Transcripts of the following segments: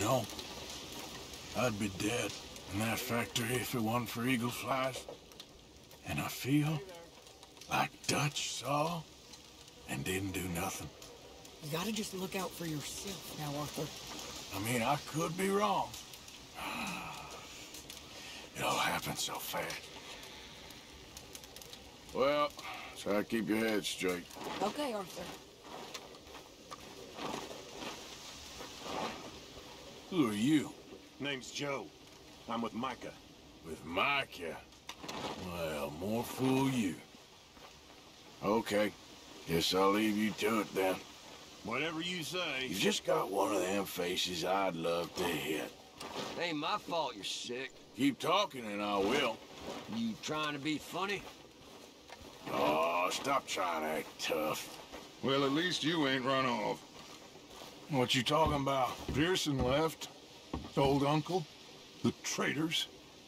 You know, I'd be dead in that factory if it wasn't for Eagle Flies. And I feel like Dutch saw and didn't do nothing. You gotta just look out for yourself now, Arthur. I mean, I could be wrong. It all happened so fast. Well, try to keep your head straight. Okay, Arthur. Who are you? Name's Joe. I'm with Micah. With Micah? Well, more fool you. Okay, guess I'll leave you to it then. Whatever you say. You just got one of them faces I'd love to hit. Ain't my fault you're sick. Keep talking and I will. You trying to be funny? Oh, stop trying to act tough. Well, at least you ain't run off. What you talking about? Pearson left. Old uncle. The traitors.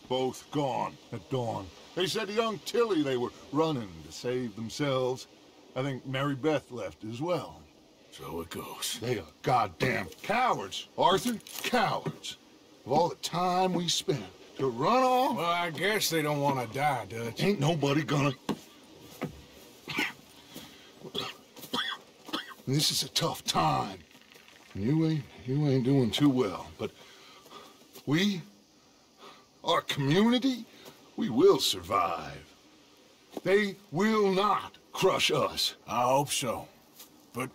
Both gone at dawn. They said to young Tilly they were running to save themselves. I think Mary Beth left as well. So it goes. They are goddamn cowards, Arthur. Cowards. Of all the time we spent to run off, Well, I guess they don't want to die, Dutch. ain't nobody gonna... This is a tough time. You ain't, you ain't doing too well, but we, our community, we will survive. They will not crush us. I hope so. But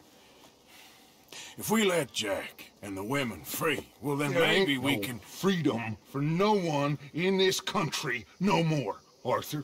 if we let Jack and the women free, well, then There maybe we no can... freedom for no one in this country no more, Arthur.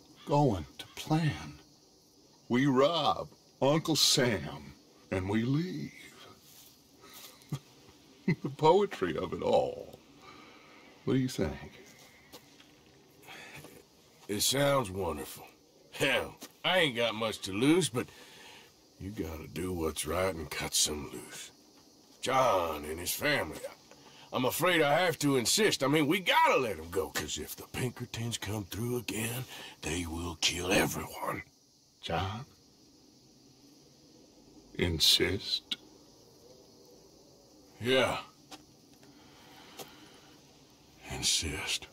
going to plan. We rob Uncle Sam and we leave. the poetry of it all. What do you think? It sounds wonderful. Hell, I ain't got much to lose, but you gotta do what's right and cut some loose. John and his family, I'm afraid I have to insist. I mean, we gotta let them go, because if the Pinkertons come through again, they will kill everyone. John? Insist? Yeah. Insist.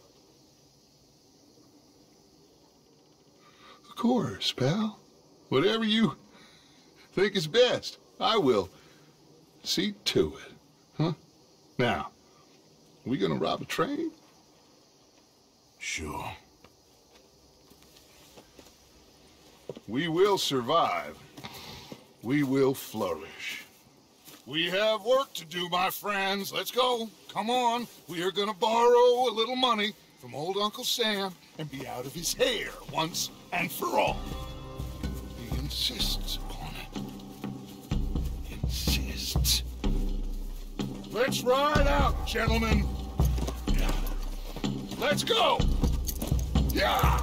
Of course, pal. Whatever you think is best, I will see to it. Huh? Now, we gonna rob a train? Sure. We will survive. We will flourish. We have work to do, my friends. Let's go. Come on. We are gonna borrow a little money from old Uncle Sam and be out of his hair once and for all. He insists upon it. Insists. Let's ride out, gentlemen. Let's go. Yeah.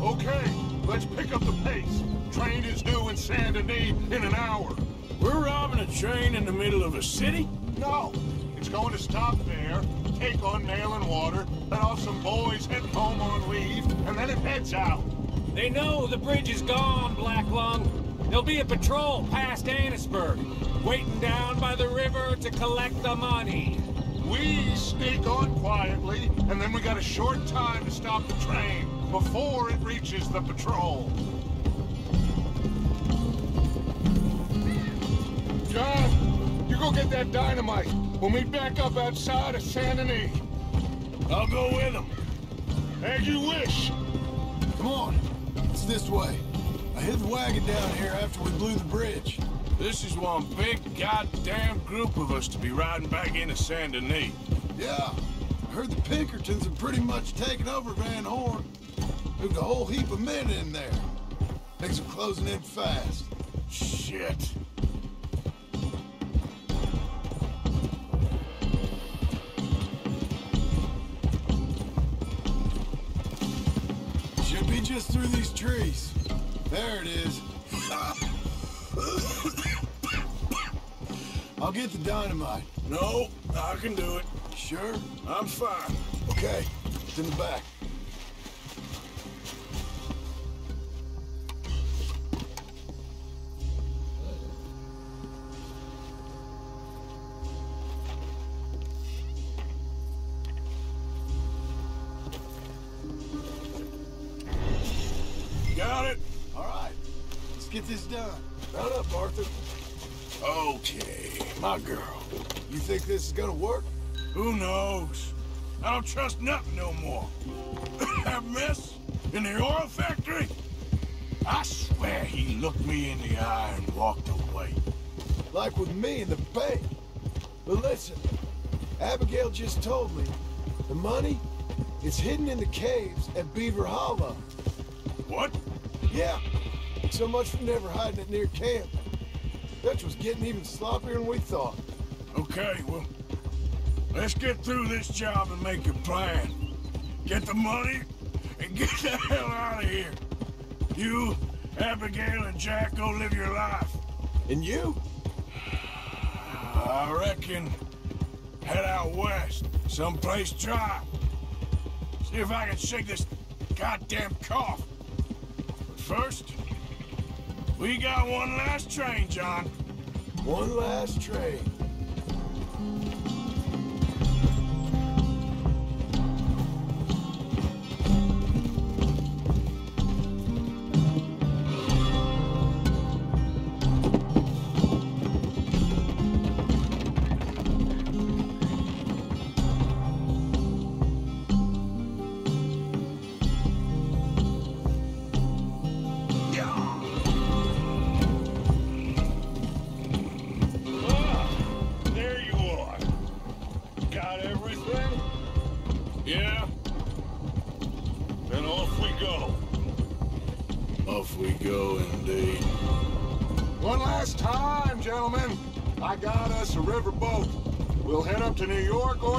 Okay, let's pick up the pace. Train is due in Saint Denis in an hour. We're robbing a train in the middle of a city? No, it's going to stop there, take on mail and water, let off some boys heading home on leave, and then it heads out. They know the bridge is gone, Black Lung. There'll be a patrol past Annesburg, waiting down by the river to collect the money. We sneak on quietly, and then we got a short time to stop the train before it reaches the patrol. Get that dynamite. We'll meet back up outside of Saint Denis. I'll go with them. As you wish. Come on. It's this way. I hid the wagon down here after we blew the bridge. This is one big goddamn group of us to be riding back into Saint Denis. Yeah, I heard the Pinkertons have pretty much taken over Van Horn. Moved a whole heap of men in there. Things are closing in fast. Shit. Just through these trees. There it is. I'll get the dynamite. No, I can do it. Sure? I'm fine. Okay, it's in the back. Gonna work? Who knows? I don't trust nothing no more. that mess in the oil factory? I swear he looked me in the eye and walked away. Like with me in the bank. But listen, Abigail just told me the money is hidden in the caves at Beaver Hollow. What? Yeah, so much for never hiding it near camp. Dutch was getting even sloppier than we thought. Okay, well, let's get through this job and make a plan. Get the money and get the hell out of here. You, Abigail, and Jack go live your life. And you? I reckon head out west, someplace dry. See if I can shake this goddamn cough. But first, we got one last train, John. One last train.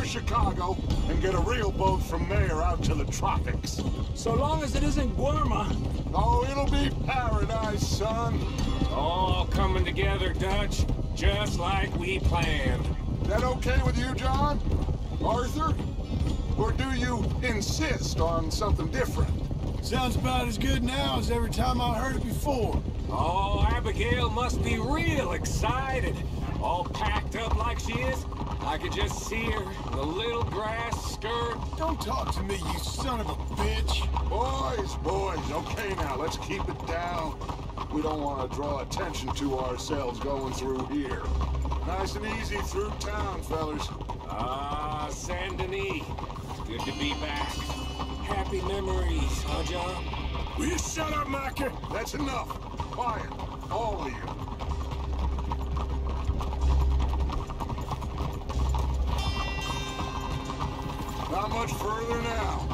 Chicago and get a real boat from there out to the tropics. So long as it isn't Guarma. Oh, it'll be paradise, son. All coming together, Dutch. Just like we planned. That okay with you, John? Arthur? Or do you insist on something different? Sounds about as good now as every time I heard it before. Oh, Abigail must be real excited. All packed up like she is. I could just see her in the little grass skirt. Don't talk to me, you son of a bitch. Boys, boys, okay now, let's keep it down. We don't want to draw attention to ourselves going through here. Nice and easy through town, fellas. Ah, Saint Denis. Good to be back. Happy memories, huh, John? Will you shut up, Micah? That's enough. Quiet, all of you. Further now.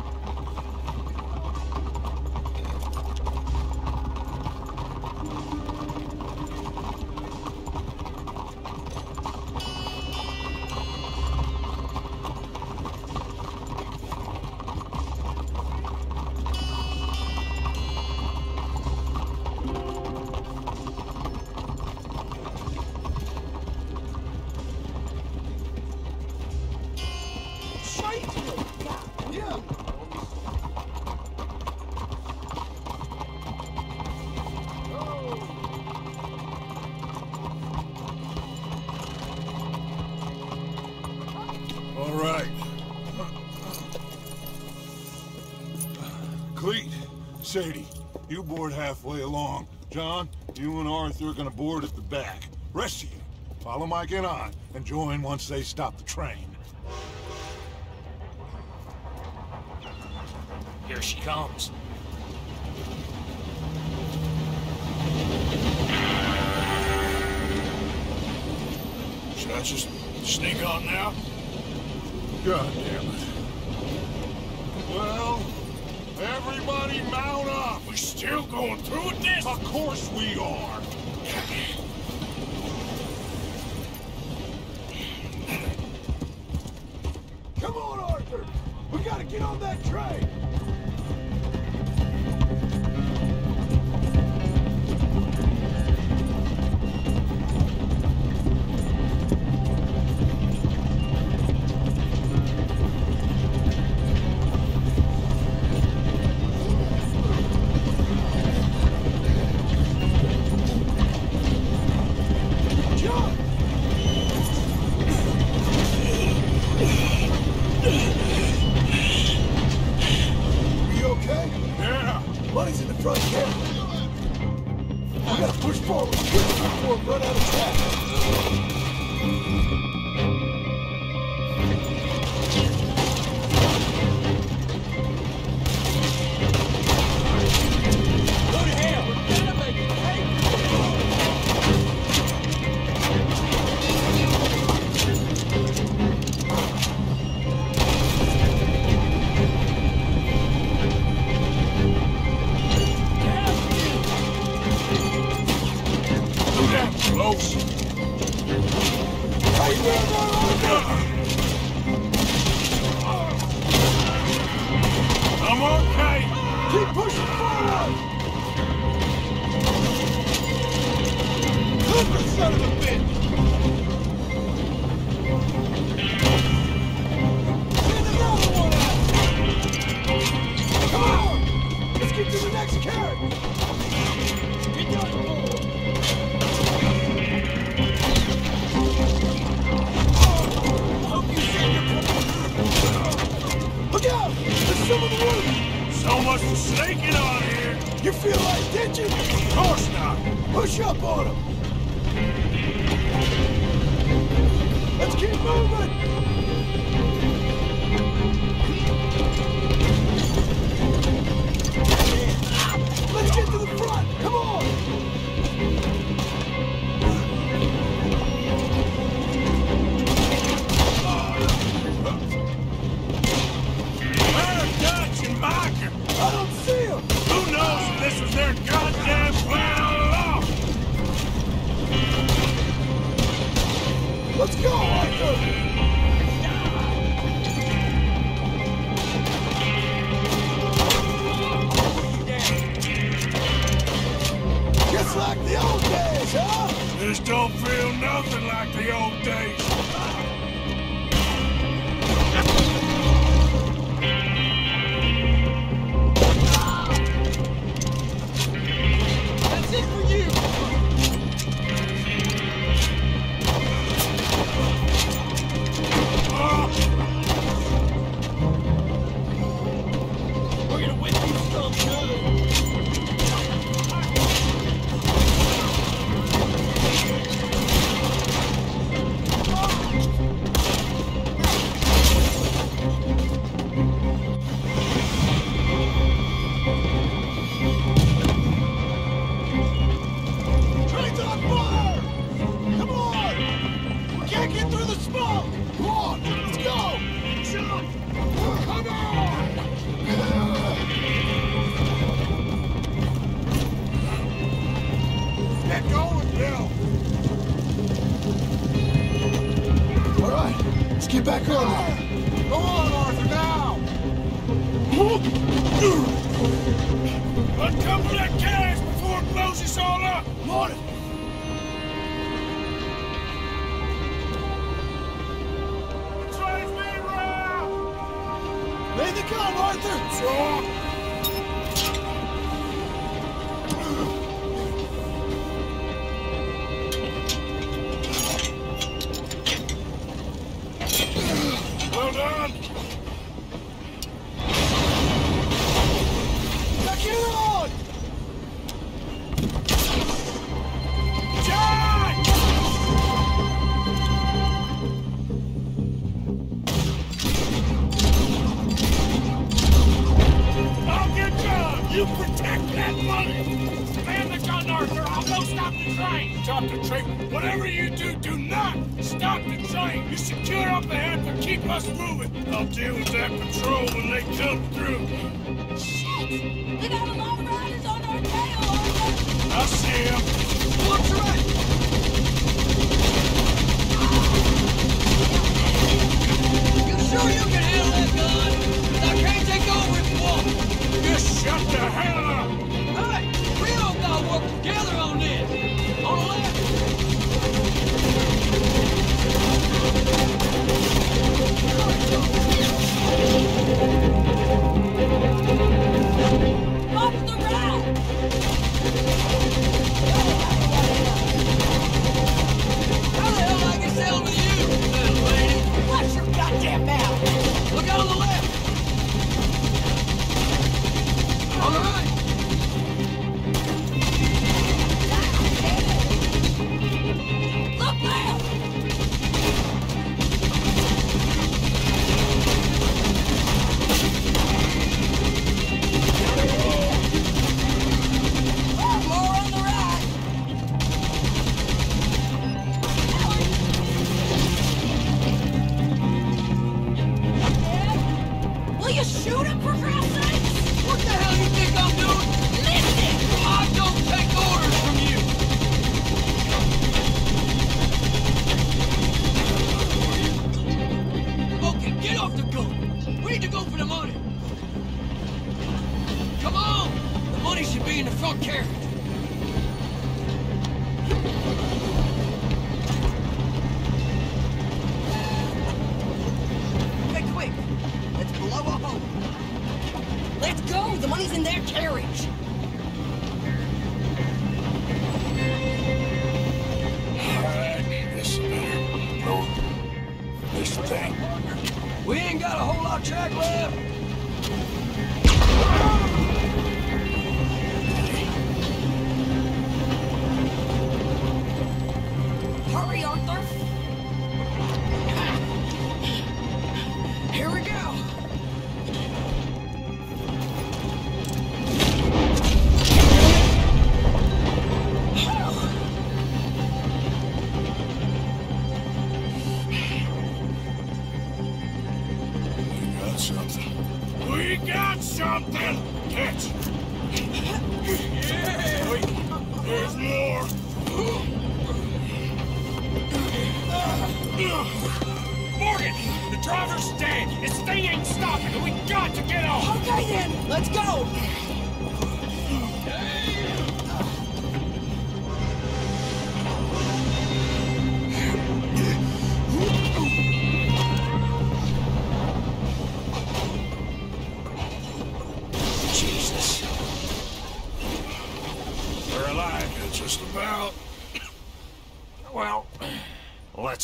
board halfway along. John, you and Arthur are gonna board at the back. Rest of you, follow Mike and I, and join once they stop the train. Here she comes. Should I just sneak on now? God damn it. Still going through this? Of course we are. Come on, Arthur!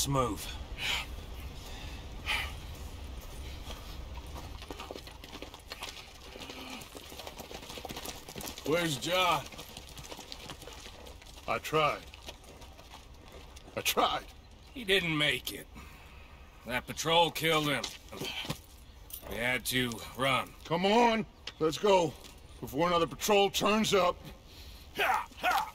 move. Where's John? I tried. I tried. He didn't make it. That patrol killed him. We had to run. Come on, let's go. Before another patrol turns up. Ha! Ha!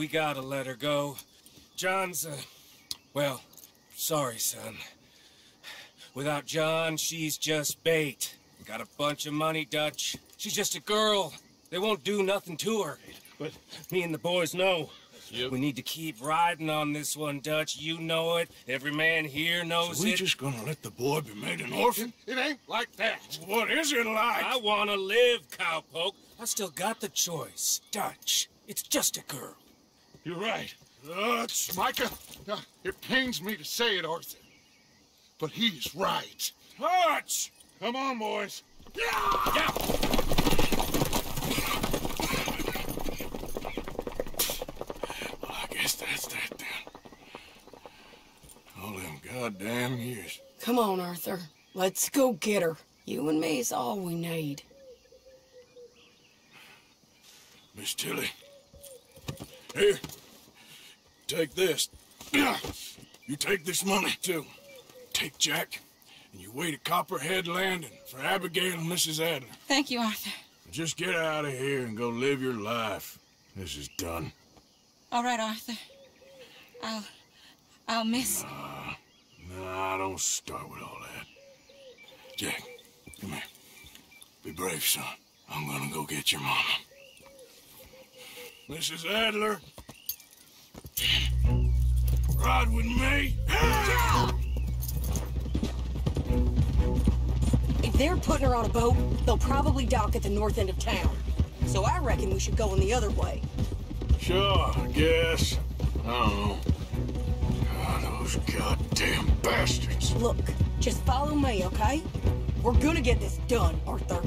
We gotta let her go. John's, a well, sorry, son. Without John, she's just bait. Got a bunch of money, Dutch. She's just a girl. They won't do nothing to her. But me and the boys know. Yep. We need to keep riding on this one, Dutch. You know it. Every man here knows so we it. we just gonna let the boy be made an orphan? It, it ain't like that. What is it like? I wanna live, cowpoke. I still got the choice. Dutch, it's just a girl. You're right. Dutch! Micah, uh, it pains me to say it, Arthur, but he's right. Dutch! Come on, boys. Yeah! Well, I guess that's that then. All them goddamn years. Come on, Arthur. Let's go get her. You and me is all we need. Miss Tilly. Here. Take this. You take this money, too. Take Jack, and you wait at Copperhead Landing for Abigail and Mrs. Adler. Thank you, Arthur. Just get out of here and go live your life. This is done. All right, Arthur. I'll. I'll miss. Nah, nah, don't start with all that. Jack, come here. Be brave, son. I'm gonna go get your mama. Mrs. Adler. Ride with me. If they're putting her on a boat, they'll probably dock at the north end of town. So I reckon we should go in the other way. Sure, I guess. I don't know. God, those goddamn bastards. Look, just follow me, okay? We're gonna get this done, Arthur.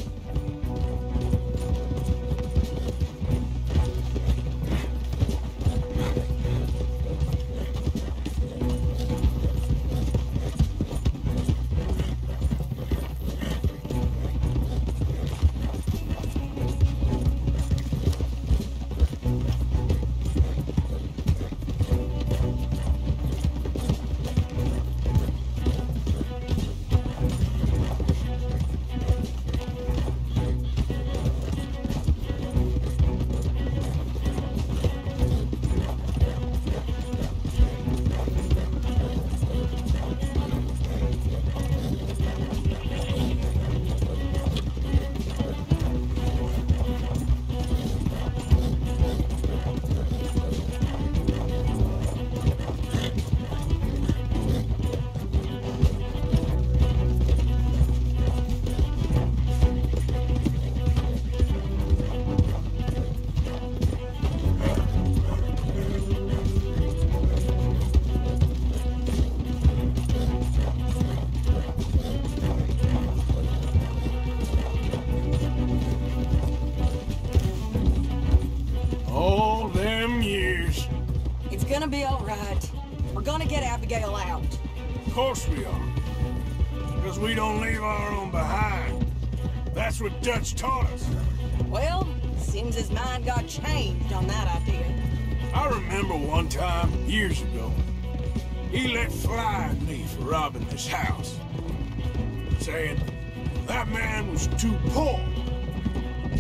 Was too poor.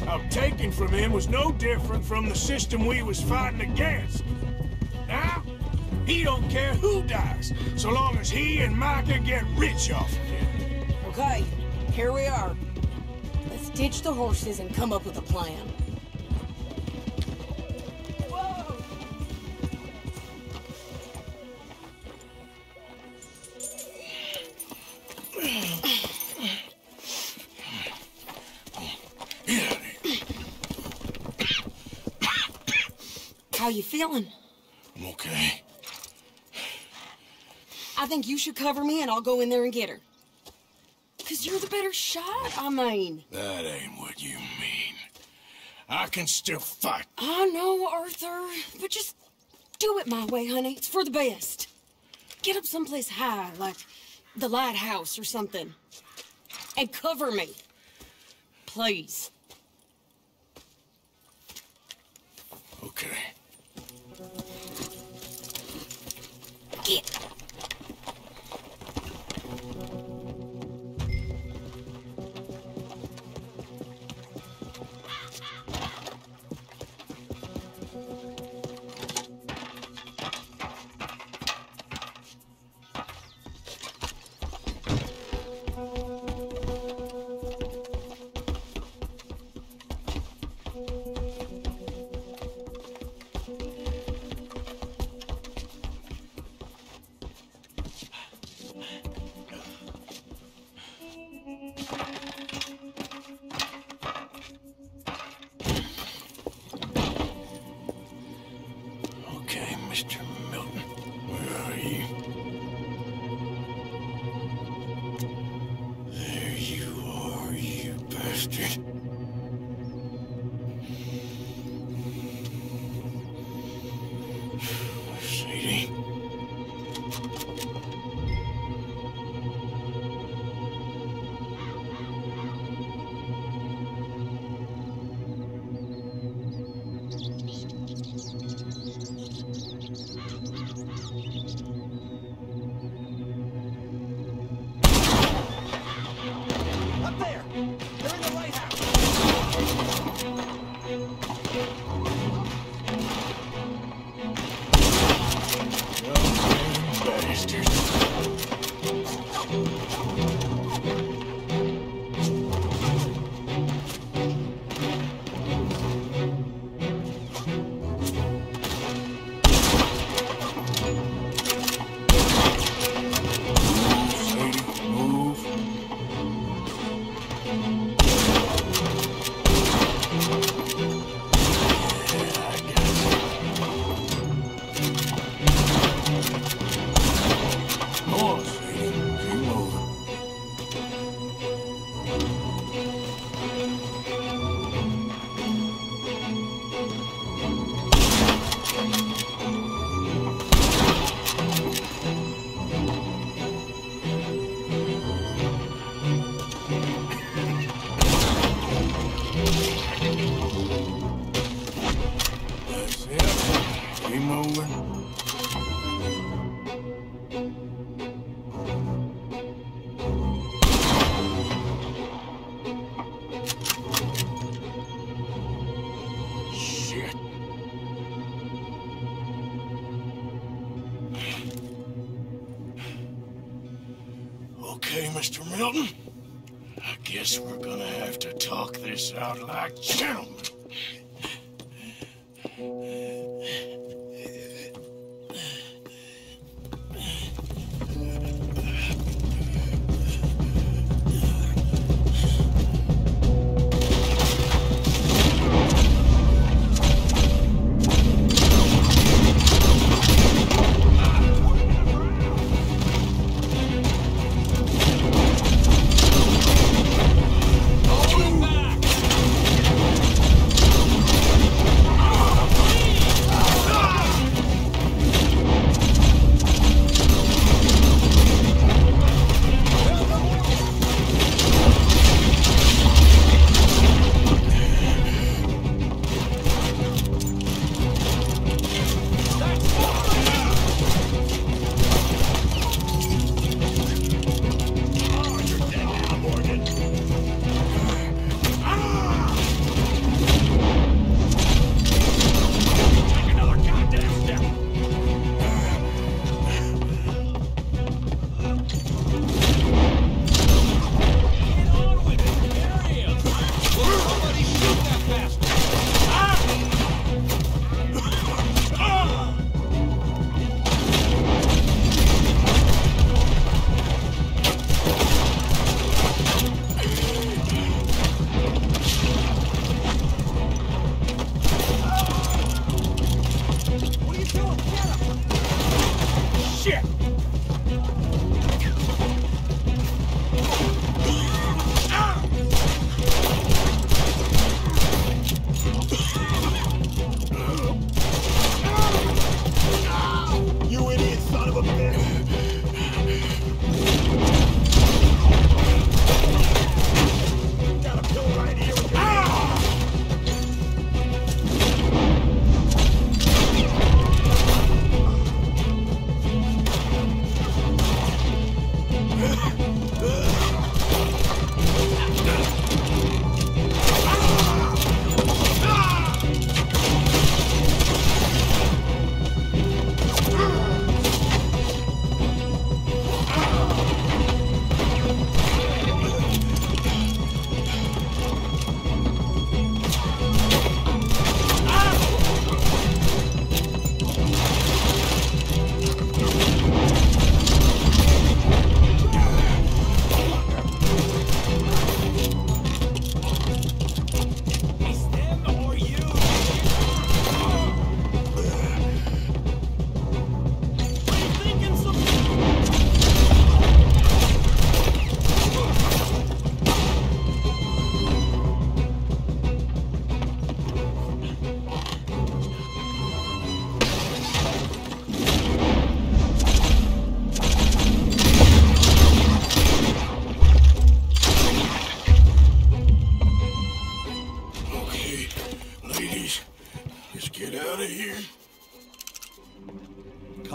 How taken from him was no different from the system we was fighting against. Now, he don't care who dies, so long as he and Micah get rich off of it. Okay, here we are. Let's ditch the horses and come up with a plan. You feeling? I'm okay. I think you should cover me and I'll go in there and get her. Cause you're the better shot, I mean. That ain't what you mean. I can still fight. I know, Arthur, but just do it my way, honey. It's for the best. Get up someplace high, like the lighthouse or something. And cover me. Please. Okay. Get. istiyorum.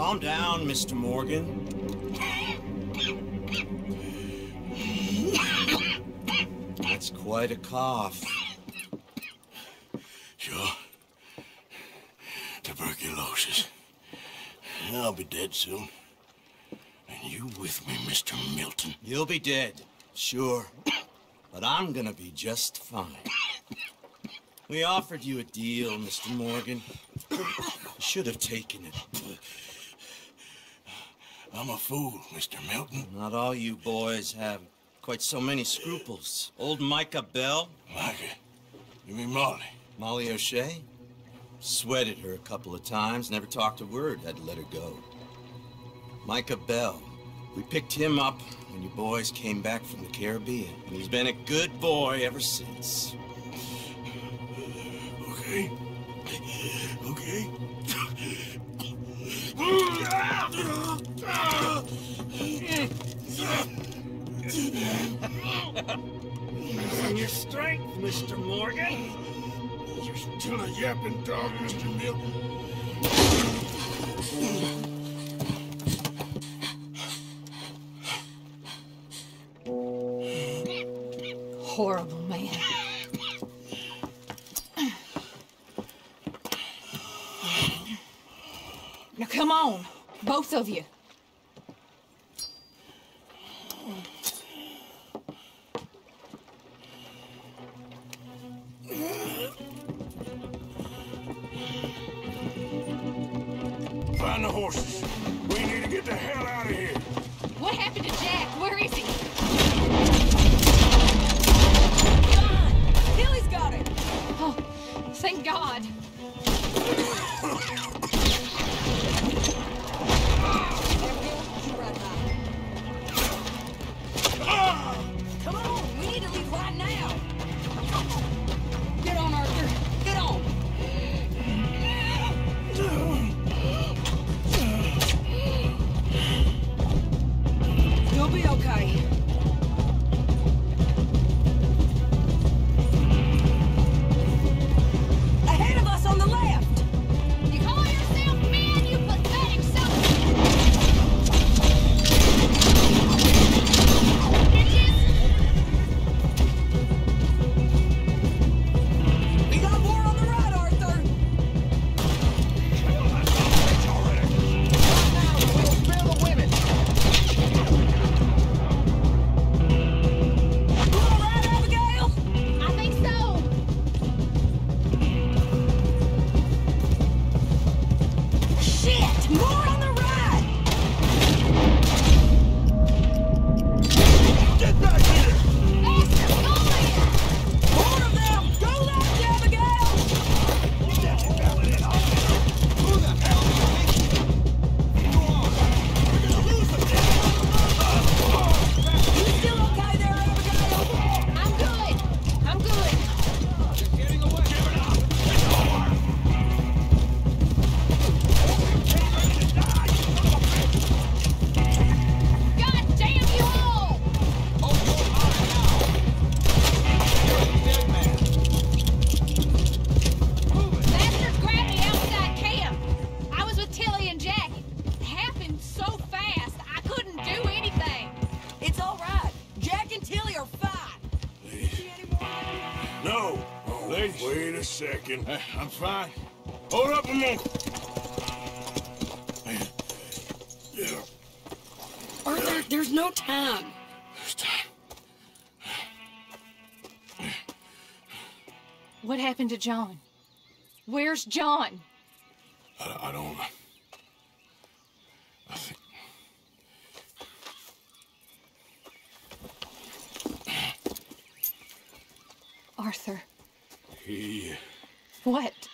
Calm down, Mr. Morgan. That's quite a cough. Sure. Tuberculosis. I'll be dead soon. And you with me, Mr. Milton. You'll be dead, sure. But I'm gonna be just fine. We offered you a deal, Mr. Morgan. You should have taken it. I'm a fool, Mr. Milton. Not all you boys have quite so many scruples. Old Micah Bell, Micah, you mean Molly? Molly O'Shea, sweated her a couple of times, never talked a word, had to let her go. Micah Bell, we picked him up when you boys came back from the Caribbean, and he's been a good boy ever since. Okay. Okay. On your strength, Mr. Morgan. You're still a yapping dog, Mr. Milton. Horrible man. Come on, both of you. Find the horses. Fine. Hold up a moment. Arthur, there's no time. This time. What happened to John? Where's John? I, I don't. I think. Arthur. He. What?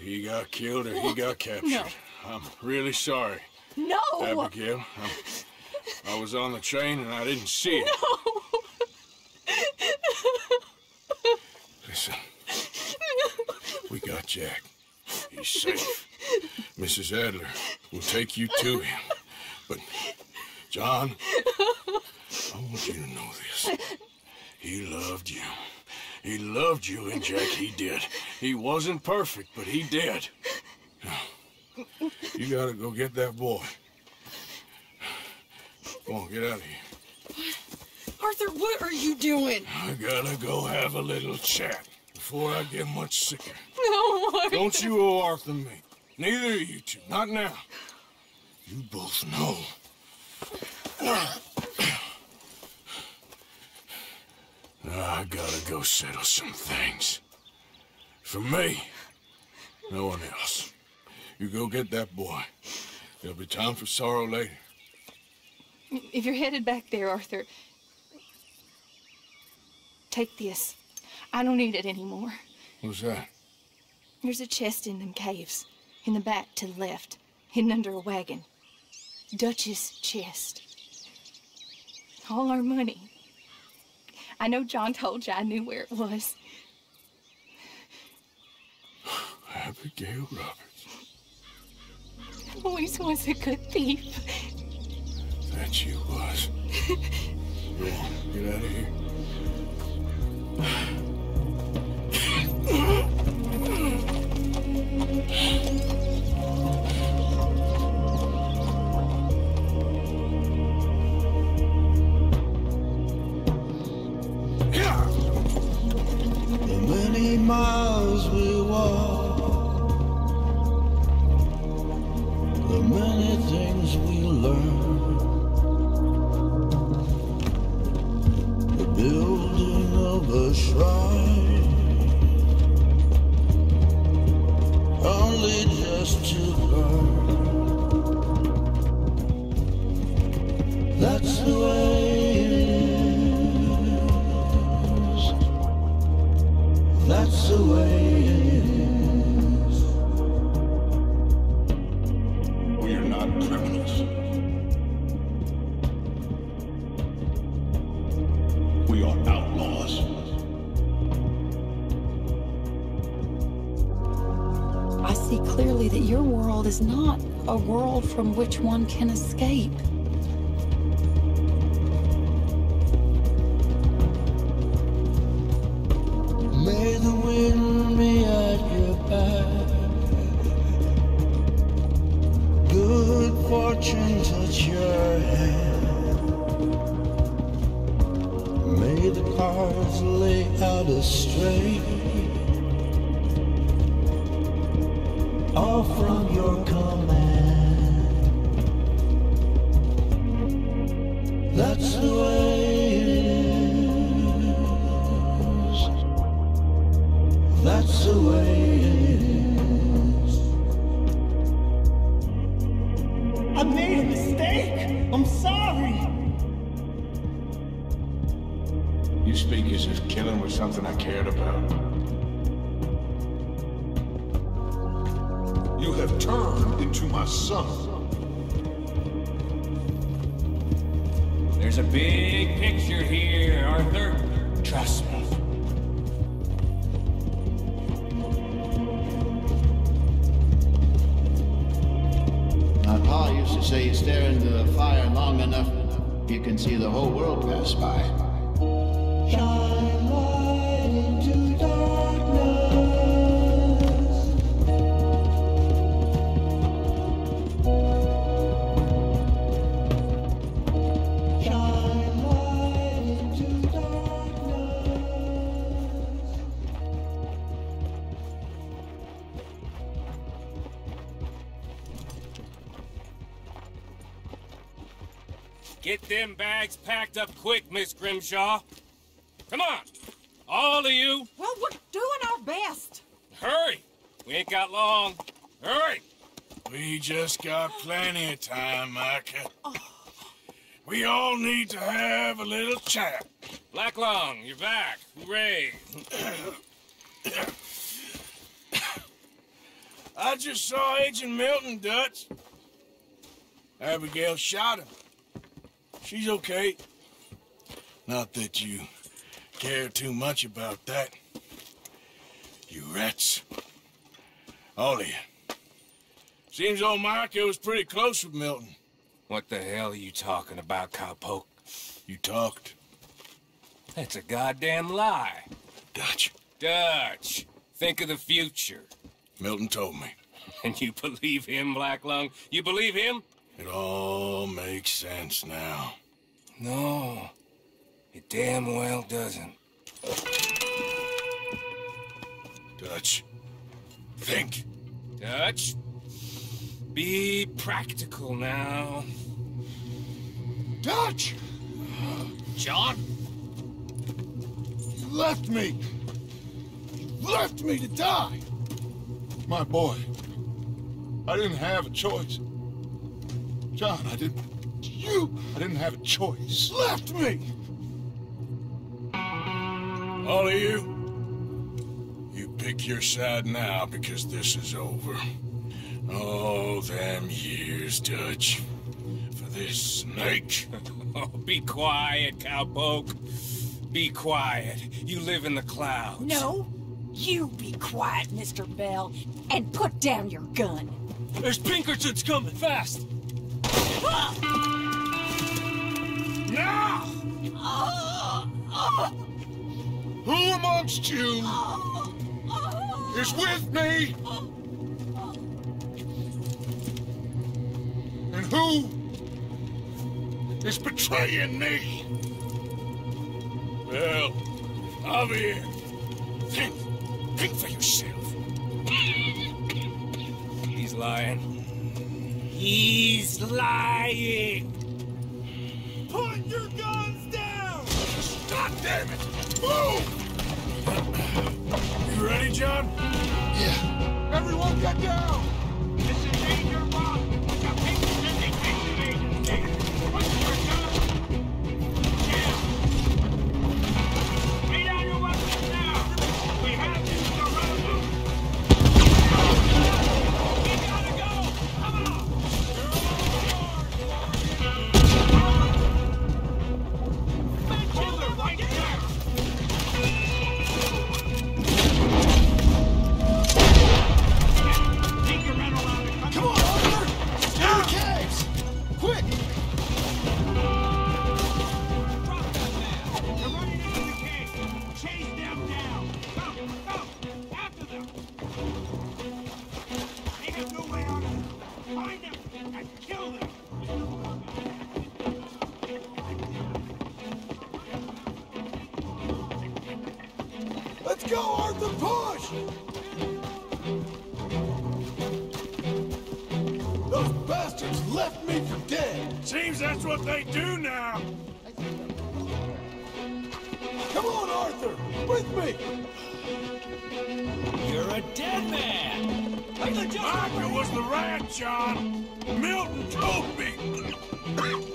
He got killed or he got captured. No. I'm really sorry, No! Abigail. I'm, I was on the train and I didn't see it. No! Listen, we got Jack. He's safe. Mrs. Adler will take you to him. But, John, I want you to know this. He loved you. He loved you, and Jack, he did. He wasn't perfect, but he did. You gotta go get that boy. Come on, get out of here. Arthur, what are you doing? I gotta go have a little chat before I get much sicker. No, Arthur. Don't you owe Arthur me. Neither of you two. Not now. You both know. Now Ah, I gotta go settle some things. For me, no one else. You go get that boy. There'll be time for sorrow later. If you're headed back there, Arthur, take this. I don't need it anymore. Who's that? There's a chest in them caves, in the back to the left, hidden under a wagon. Dutch's chest. All our money. I know John told you I knew where it was. Abigail Roberts. Always was a good thief. That you was. Go on, get out of here. Are outlaws. I see clearly that your world is not a world from which one can escape. Get them bags packed up quick, Miss Grimshaw. Come on, all of you. Well, we're doing our best. Hurry. We ain't got long. Hurry. We just got plenty of time, Micah. We all need to have a little chat. Black Lung, you're back. Hooray. I just saw Agent Milton, Dutch. Abigail shot him. She's okay. Not that you care too much about that. You rats. All of you. Seems old Micah was pretty close with Milton. What the hell are you talking about, cowpoke? You talked. That's a goddamn lie. Dutch. Dutch, think of the future. Milton told me. And you believe him, Black Lung? You believe him? It all makes sense now. No, it damn well doesn't. Dutch, think. Dutch, be practical now. Dutch! John? You left me! You left me to die! My boy, I didn't have a choice. John, I didn't... You! I didn't have a choice. Left me! All of you, you pick your side now because this is over. Oh, them years, Dutch. For this snake. Oh, be quiet, cowpoke. Be quiet. You live in the clouds. No, you be quiet, Mr. Bell, and put down your gun. There's Pinkertons coming, fast! Now! Who amongst you is with me? And who is betraying me? Well, I'm here. think, think for yourself. He's lying. He's lying! Put your guns down! God damn it! Move! You ready, John? Yeah. Everyone get down! Let's go, Arthur! Push! Those bastards left me for dead! Seems that's what they do now. Come on, Arthur! With me! You're a dead man! Arthur was the rat, John. Milton told me.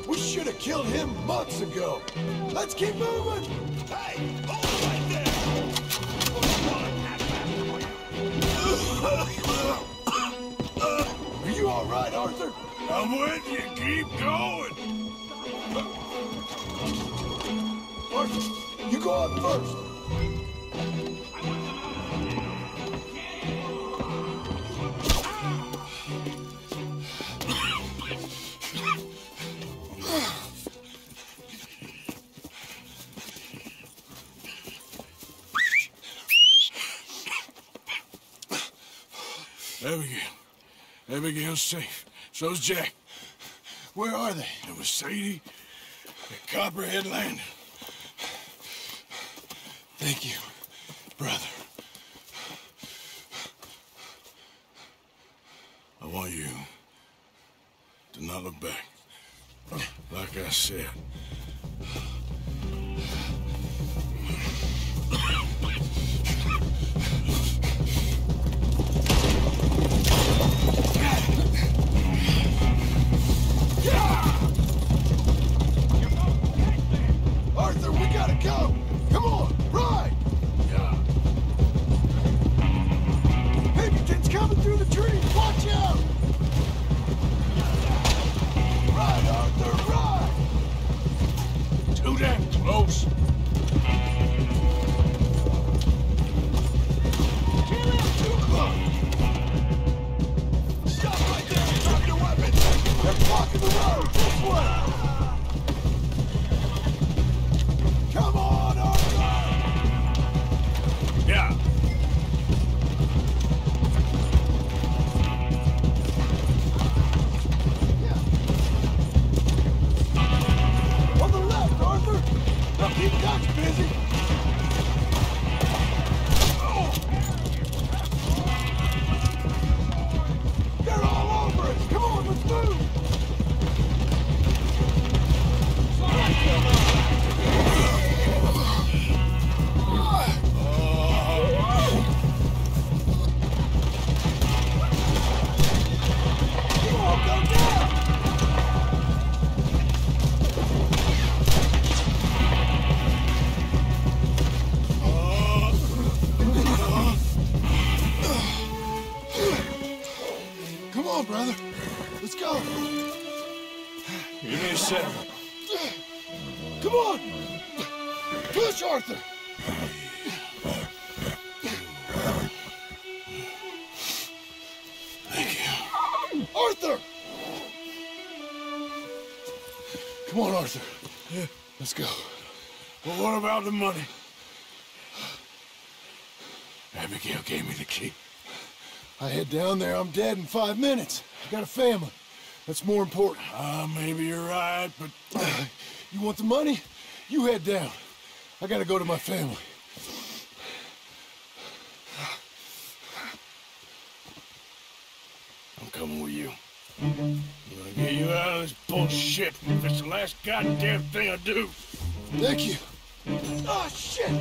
We should have killed him months ago. Let's keep moving! Hey! Hold right there! Are you all right, Arthur? I'm with you. Keep going. Arthur, you go up first. Abigail's safe. So's Jack. Where are they? It was Sadie Copperhead Landing. Thank you, brother. I want you to not look back. Like I said. Let's go. But what about the money? Abigail gave me the key. I head down there, I'm dead in five minutes. I got a family. That's more important. Ah, maybe you're right, but... You want the money? You head down. I gotta go to my family. I'm coming with you. I'm gonna this bullshit. It's the last goddamn thing I do. Thank you. Oh, shit!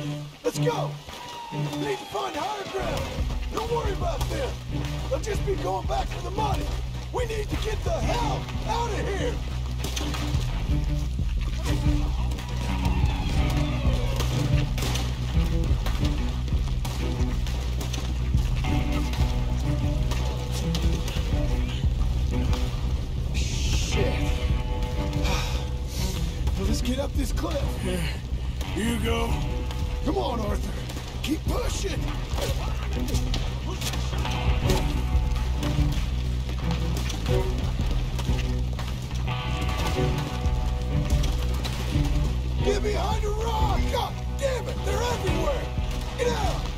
Let's go! We need to find higher ground. Don't worry about them. They'll just be going back for the money. We need to get the hell out of here! Get up this cliff. Here you go. Come on, Arthur. Keep pushing. Get behind a rock! God damn it! They're everywhere! Get out!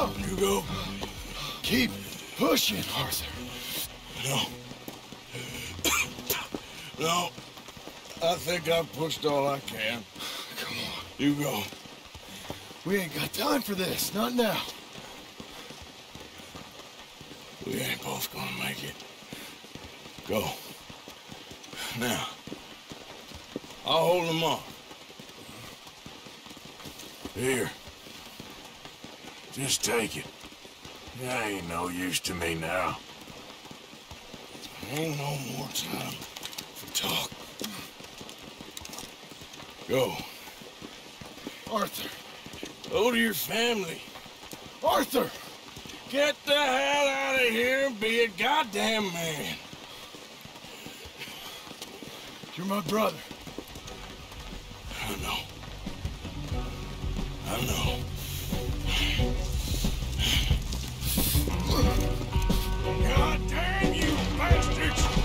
You go. Keep pushing, Arthur. No. no. I think I've pushed all I can. Come on. You go. We ain't got time for this, not now. We ain't both gonna make it. Go. Now. I'll hold them off. Here. Just take it. That ain't no use to me now. Ain't no more time for talk. Go. Arthur. Go to your family. Arthur! Get the hell out of here and be a goddamn man. You're my brother. I know. I know. God damn you bastards!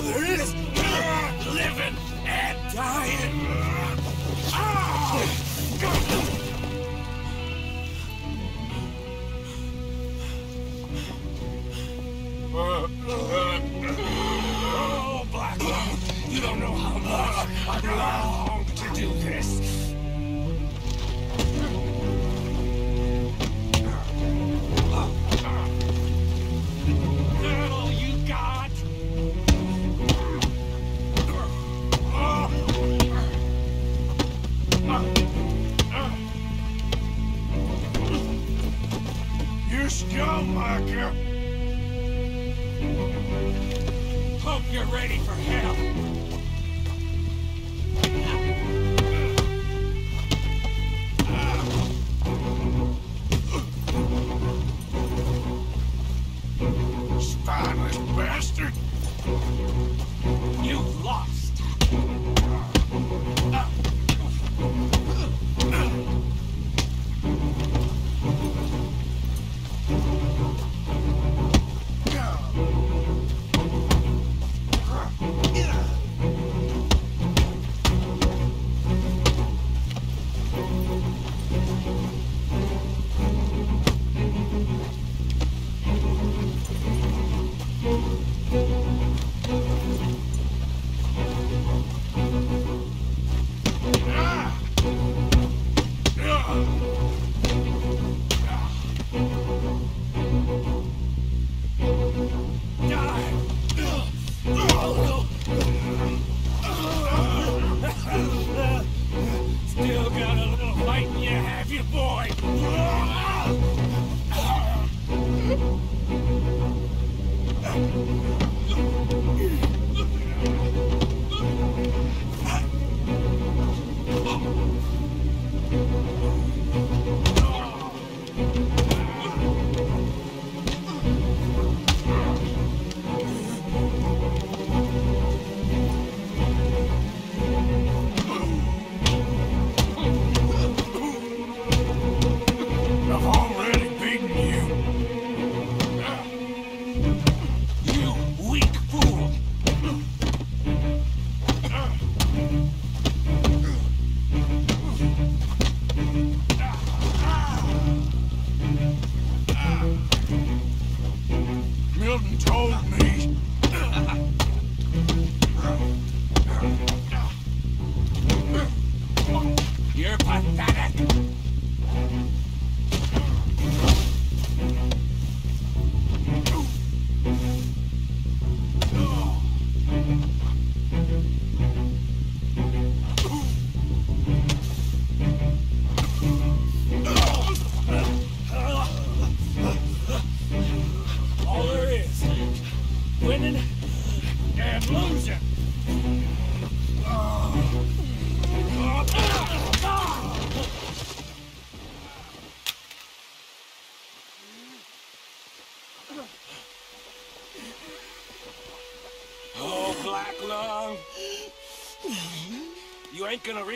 There is! Living and dying! Ah! Oh, Black You don't know how much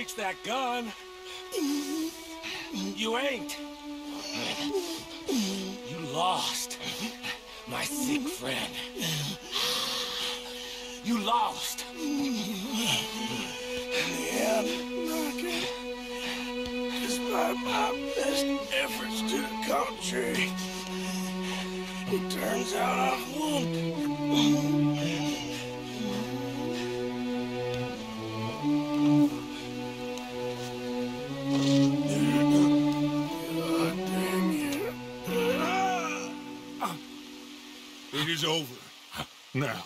reach that gun. You ain't. You lost, my sick friend. You lost. End, Rocket, despite my best efforts to the contrary, it turns out I've won. Is over. Now,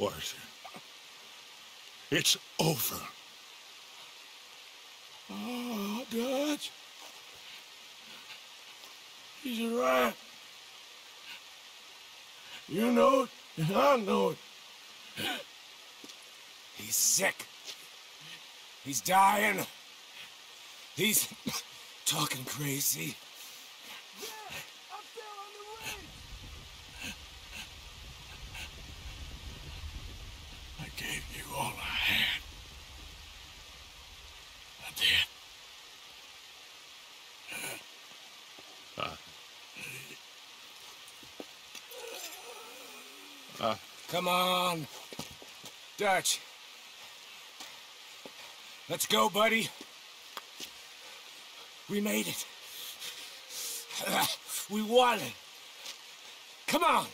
Arthur. It's over. Oh, Dutch. He's right. You know it, and I know it. He's sick. He's dying. He's talking crazy. Gave you all I had. I did. Uh. Uh. Uh. Come on. Dutch. Let's go, buddy. We made it. We won. it. Come on.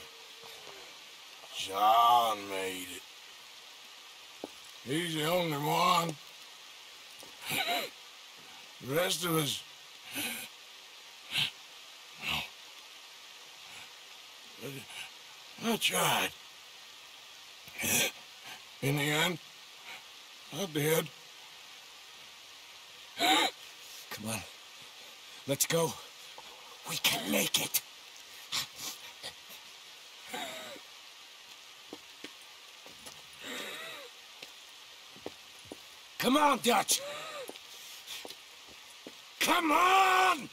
John made it. He's the only one. The rest of us. I tried. In the end, I did. Come on. Let's go. We can make it. Come on, Dutch. Come on!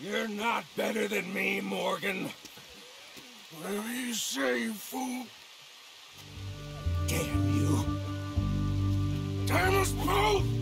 You're not better than me, Morgan. Whatever you say, fool. Damn you. Damn us both!